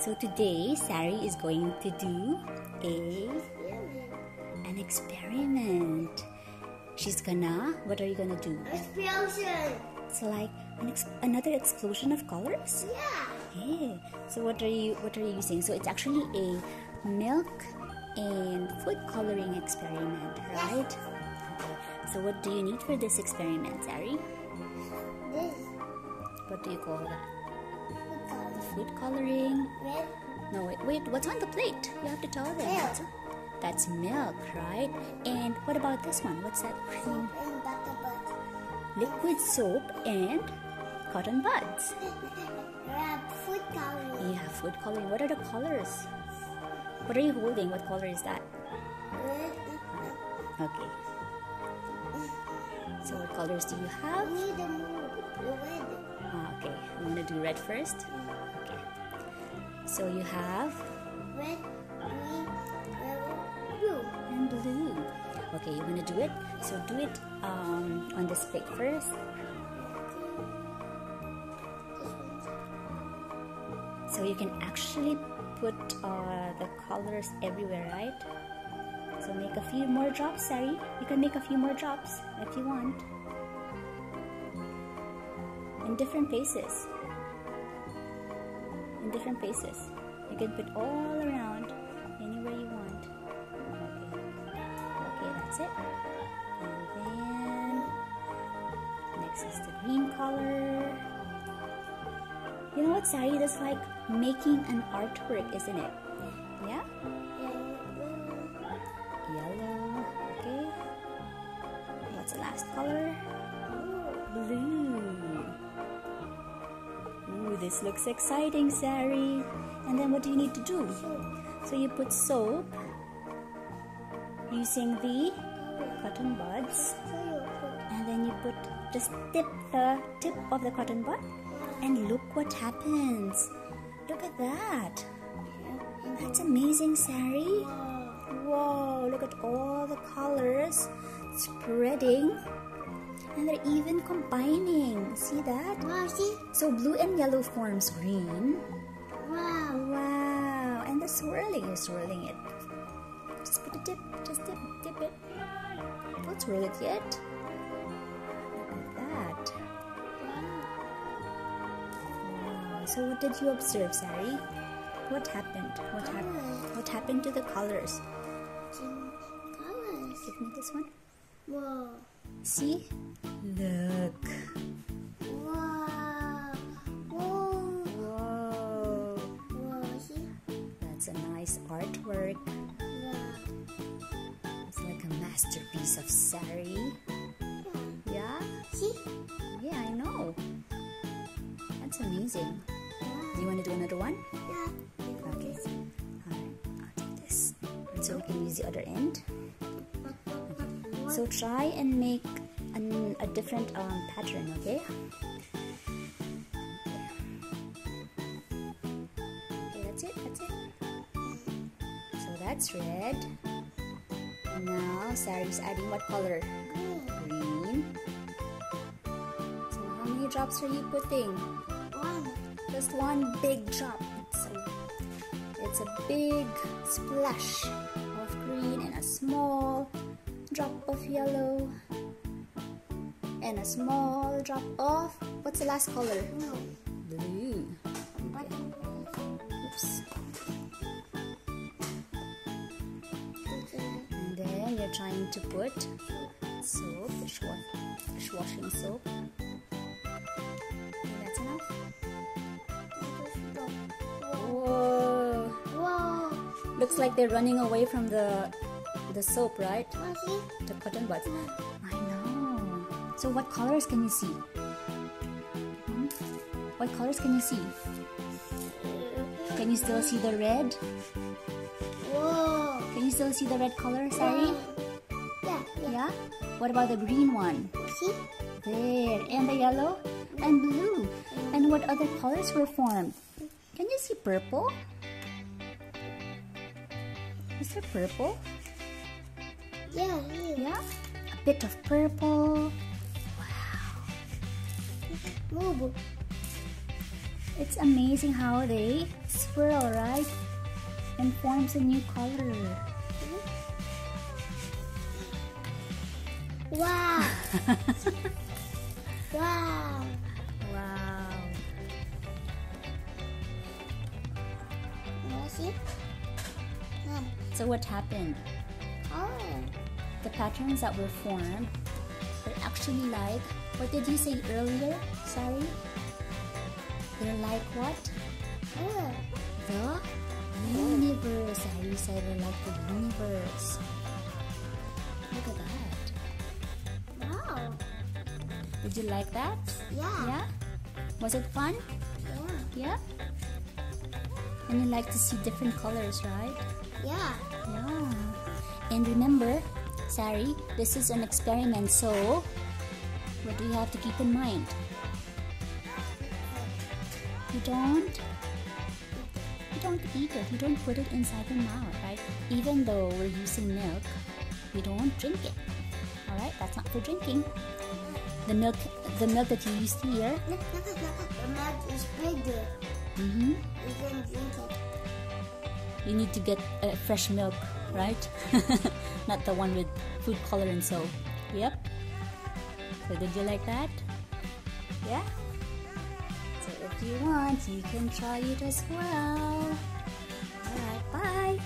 So today, Sari is going to do a an experiment. She's gonna. What are you gonna do? Explosion. It's like an another explosion of colors. Yeah. Yeah. So what are you what are you using? So it's actually a milk and food coloring experiment, right? Okay. So what do you need for this experiment, Sari? This What do you call that? we call Food coloring. red No, wait, wait. What's on the plate? You have to tell them. Milk. That's milk, right? And what about this one? What's that soap cream? and butter butter. Liquid soap and cotton buds. Food coloring. Yeah, food coloring. What are the colors? What are you holding? What color is that? Red. Okay. So what colors do you have? We need the move. The red. Ah, okay. Want to do red first? Okay. So you have Red, green, yellow, blue. and blue. Okay, you want to do it? So do it um, on this plate first. So you can actually put uh, the colors everywhere, right? So make a few more drops, Sari. You can make a few more drops if you want. In different places. In different places. You can put all around anywhere you want. Okay. Okay, that's it. And then next is the green color. You know what, Sari? That's like making an artwork, isn't it? Yellow. Okay. What's the last color? Blue. Ooh, this looks exciting, Sari. And then what do you need to do? So you put soap using the cotton buds and then you put just dip the tip of the cotton bud and look what happens look at that that's amazing sari whoa look at all the colors spreading and they're even combining see that Wow, see? so blue and yellow forms green Wow. wow and the swirling you're swirling it just put a dip just dip dip it don't swirl it yet look at that Wow. So what did you observe, Sari? What happened? What happened? Oh. What happened to the colors? Colors. Give me this one. Whoa. See? Look. Wow. Whoa. Whoa. Whoa, see? That's a nice artwork. Wow. It's like a masterpiece of Sari. Yeah? yeah? See? Yeah, I know. That's amazing. Do you want to do another one? Yeah. So we can use the other end. So try and make an, a different um, pattern, okay? Okay, that's it, that's it. So that's red. And now Sari's adding what color? Green. So how many drops are you putting? One. Just one big drop. It's a, it's a big splash of green and a small drop of yellow and a small drop of what's the last color? Blue. But Oops. And then you're trying to put soap, dishwa- dishwashing soap. Okay, that's enough. Whoa. Whoa. Looks like they're running away from the the soap, right? The cotton buds. I know. So what colors can you see? Hmm? What colors can you see? Can you still see the red? Whoa. Can you still see the red color, Sari? Yeah, yeah. Yeah? What about the green one? See? There. And the yellow? And blue. And what other colors were formed? Can you see purple? Is there purple? Yeah, yeah. Yeah? A bit of purple. Wow. It's amazing how they swirl, right? And forms a new color. Mm-hmm. Wow. wow. Wow. You wanna see? Mom. So what happened? Patterns that were formed are actually like, what did you say earlier? Sorry? They're like what? Oh. The universe. Sari said they're like the universe. Look at that. Wow. Did you like that? Yeah. Yeah? Was it fun? Yeah. Yeah? And you like to see different colors, right? Yeah. Yeah. And remember, Sari, this is an experiment, so what do you have to keep in mind? You don't you don't eat it. You don't put it inside your mouth, right? Even though we're using milk, we don't drink it. Alright, that's not for drinking. The milk the milk that you used here, No, no, no, no. The mouth is bigger. hmm You can drink it. you need to get uh, fresh milk, right? Not the one with food colorant. So, yep. So, did you like that? Yeah. So, if you want, you can try it as well. All right, bye.